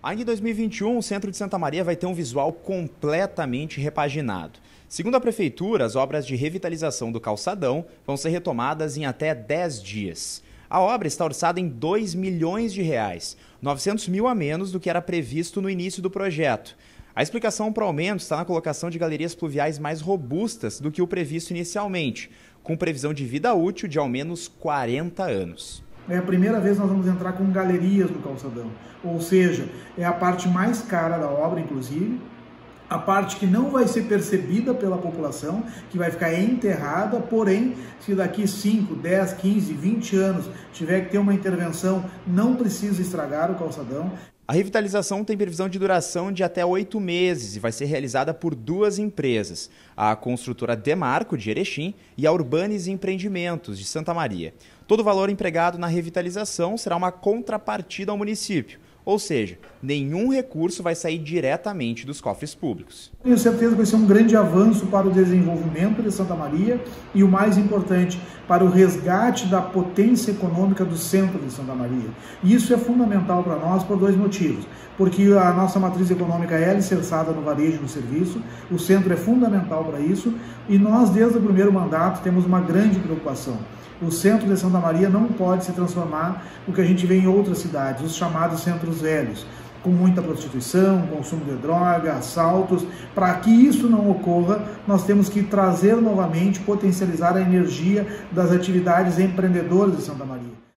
Ainda em 2021, o centro de Santa Maria vai ter um visual completamente repaginado. Segundo a prefeitura, as obras de revitalização do calçadão vão ser retomadas em até 10 dias. A obra está orçada em 2 milhões de reais, 900 mil a menos do que era previsto no início do projeto. A explicação para o aumento está na colocação de galerias pluviais mais robustas do que o previsto inicialmente, com previsão de vida útil de ao menos 40 anos. É a primeira vez que nós vamos entrar com galerias no calçadão. Ou seja, é a parte mais cara da obra, inclusive, a parte que não vai ser percebida pela população, que vai ficar enterrada, porém, se daqui 5, 10, 15, 20 anos tiver que ter uma intervenção, não precisa estragar o calçadão. A revitalização tem previsão de duração de até oito meses e vai ser realizada por duas empresas, a construtora Demarco, de Erechim, e a Urbanes Empreendimentos, de Santa Maria. Todo o valor empregado na revitalização será uma contrapartida ao município, ou seja, nenhum recurso vai sair diretamente dos cofres públicos. Tenho certeza que vai ser um grande avanço para o desenvolvimento de Santa Maria e o mais importante, para o resgate da potência econômica do centro de Santa Maria. Isso é fundamental para nós por dois motivos. Porque a nossa matriz econômica é alicerçada no varejo e no serviço, o centro é fundamental para isso, e nós, desde o primeiro mandato, temos uma grande preocupação o centro de Santa Maria não pode se transformar no que a gente vê em outras cidades, os chamados centros velhos, com muita prostituição, consumo de droga, assaltos. Para que isso não ocorra, nós temos que trazer novamente, potencializar a energia das atividades empreendedoras de Santa Maria.